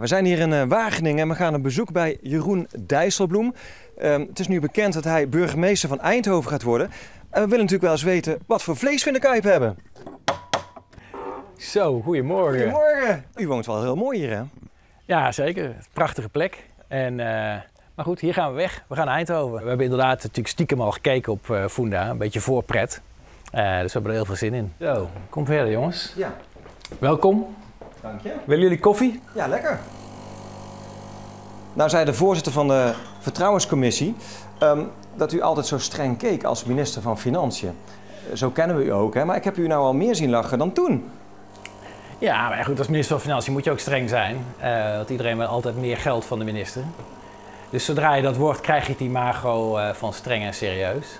We zijn hier in uh, Wageningen en we gaan op bezoek bij Jeroen Dijsselbloem. Uh, het is nu bekend dat hij burgemeester van Eindhoven gaat worden. En we willen natuurlijk wel eens weten wat voor vlees we in de kuip hebben. Zo, goedemorgen. Goedemorgen. U woont wel heel mooi hier, hè? Ja, zeker. Prachtige plek. En, uh, maar goed, hier gaan we weg. We gaan naar Eindhoven. We hebben inderdaad natuurlijk stiekem al gekeken op uh, Funda. Een beetje voorpret. Uh, dus we hebben er heel veel zin in. Zo, kom verder jongens. Ja. Welkom. Dank je. Willen jullie koffie? Ja, lekker. Nou zei de voorzitter van de Vertrouwenscommissie um, dat u altijd zo streng keek als minister van Financiën. Zo kennen we u ook, hè? maar ik heb u nou al meer zien lachen dan toen. Ja, maar goed, als minister van Financiën moet je ook streng zijn. Uh, want iedereen wil altijd meer geld van de minister. Dus zodra je dat wordt, krijg je het imago uh, van streng en serieus.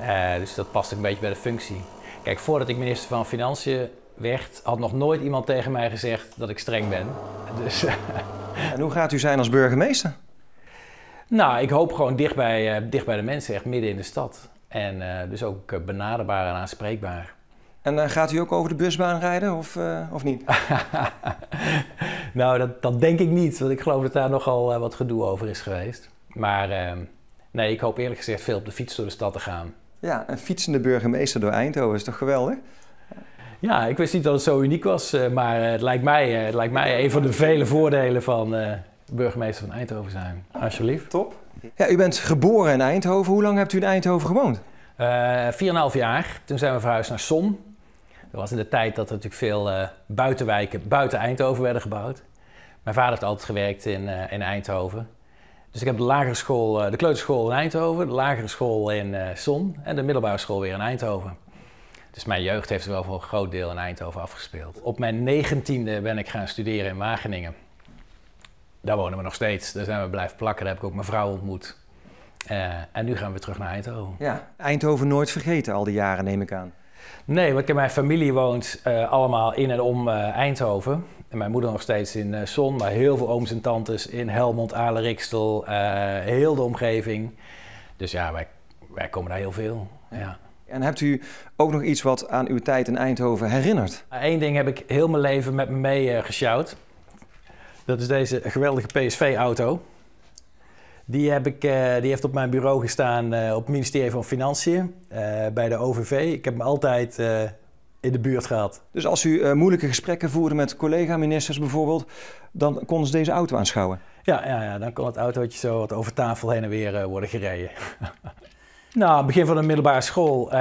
Uh, dus dat past ook een beetje bij de functie. Kijk, voordat ik minister van Financiën werd, had nog nooit iemand tegen mij gezegd dat ik streng ben. Dus, en hoe gaat u zijn als burgemeester? Nou, ik hoop gewoon dicht bij, uh, dicht bij de mensen, echt midden in de stad. En uh, dus ook uh, benaderbaar en aanspreekbaar. En gaat u ook over de busbaan rijden of, of niet? nou, dat, dat denk ik niet, want ik geloof dat daar nogal wat gedoe over is geweest. Maar ehm, nee, ik hoop eerlijk gezegd veel op de fiets door de stad te gaan. Ja, een fietsende burgemeester door Eindhoven is toch geweldig? Ja, ik wist niet dat het zo uniek was, maar het lijkt mij, het lijkt mij een van de vele voordelen van burgemeester van Eindhoven zijn. Alsjeblieft. Top. Ja, u bent geboren in Eindhoven. Hoe lang hebt u in Eindhoven gewoond? Uh, 4,5 jaar. Toen zijn we verhuisd naar Son. Dat was in de tijd dat er natuurlijk veel uh, buitenwijken buiten Eindhoven werden gebouwd. Mijn vader heeft altijd gewerkt in, uh, in Eindhoven. Dus ik heb de lagere school, uh, de kleuterschool in Eindhoven, de lagere school in Son en de middelbare school weer in Eindhoven. Dus mijn jeugd heeft er wel voor een groot deel in Eindhoven afgespeeld. Op mijn negentiende ben ik gaan studeren in Wageningen. Daar wonen we nog steeds. Daar zijn we blijven plakken. Daar heb ik ook mijn vrouw ontmoet. Uh, en nu gaan we terug naar Eindhoven. Ja, Eindhoven nooit vergeten al die jaren, neem ik aan. Nee, want mijn familie woont uh, allemaal in en om uh, Eindhoven. En mijn moeder nog steeds in Zon, maar heel veel ooms en tantes in Helmond, Aalen-Rikstel, heel de omgeving. Dus ja, wij, wij komen daar heel veel. Ja. En hebt u ook nog iets wat aan uw tijd in Eindhoven herinnert? Eén ding heb ik heel mijn leven met me mee gesjouwd. Dat is deze geweldige PSV-auto. Die, heb ik, uh, die heeft op mijn bureau gestaan uh, op het ministerie van Financiën, bij de OVV. Ik heb hem altijd in de buurt gehad. Dus als u moeilijke gesprekken voerde met collega-ministers bijvoorbeeld, dan konden ze deze auto aanschouwen? Ja, ja, ja, dan kon het autootje zo wat over tafel heen en weer worden gereden. Nou, begin van de middelbare school uh,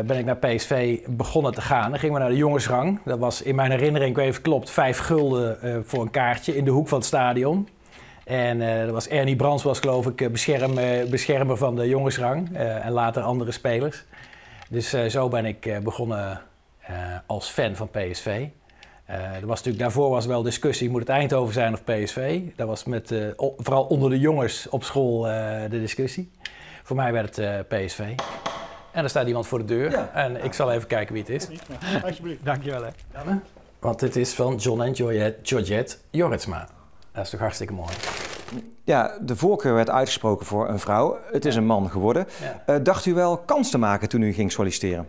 ben ik naar PSV begonnen te gaan. Dan gingen we naar de jongensrang. Dat was in mijn herinnering, ik weet even klopt, vijf gulden uh, voor een kaartje in de hoek van het stadion. En uh, dat was Ernie Brands, was geloof ik bescherm, beschermer van de jongensrang en later andere spelers. Dus zo ben ik begonnen als fan van PSV. er was natuurlijk, daarvoor was wel discussie, moet het Eindhoven zijn of PSV? Dat was met, vooral onder de jongens op school de discussie. Voor mij werd het uh, PSV. En er staat iemand voor de deur. Ja. En ik zal even kijken wie het is. Ja, alsjeblieft. Dankjewel. Hè. Janne. Want dit is van John en Georgette Jorritsma. Dat is toch hartstikke mooi. Ja, de voorkeur werd uitgesproken voor een vrouw. Het is een man geworden. Ja. Uh, dacht u wel kans te maken toen u ging solliciteren?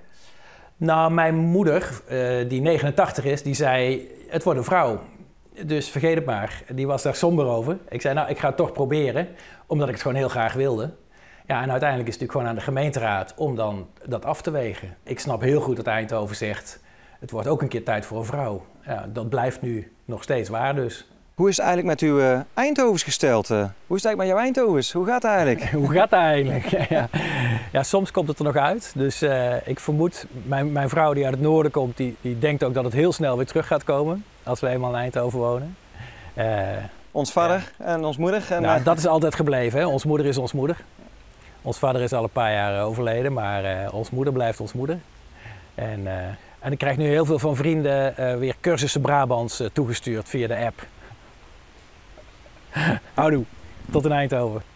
Nou, mijn moeder, uh, die 89 is, die zei: Het wordt een vrouw. Dus vergeet het maar. Die was daar somber over. Ik zei: Nou, ik ga het toch proberen, omdat ik het gewoon heel graag wilde. Ja, en uiteindelijk is het natuurlijk gewoon aan de gemeenteraad om dan dat af te wegen. Ik snap heel goed dat Eindhoven zegt, het wordt ook een keer tijd voor een vrouw. Ja, dat blijft nu nog steeds waar dus. Hoe is het eigenlijk met uw uh, Eindhovens gesteld? Uh? Hoe is het eigenlijk met jouw Eindhovens? Hoe gaat het eigenlijk? Hoe gaat het eigenlijk? ja. ja, soms komt het er nog uit. Dus uh, ik vermoed, mijn, mijn vrouw die uit het noorden komt, die, die denkt ook dat het heel snel weer terug gaat komen. Als we eenmaal in Eindhoven wonen. ons vader en ons moeder? En, nou, dat is altijd gebleven. Hè? Ons moeder is ons moeder. Ons vader is al een paar jaar eh, overleden, maar uh, ons moeder blijft ons moeder. En, uh, en ik krijg nu heel veel van vrienden weer cursussen Brabants toegestuurd via de app. Houdoe, tot in Eindhoven.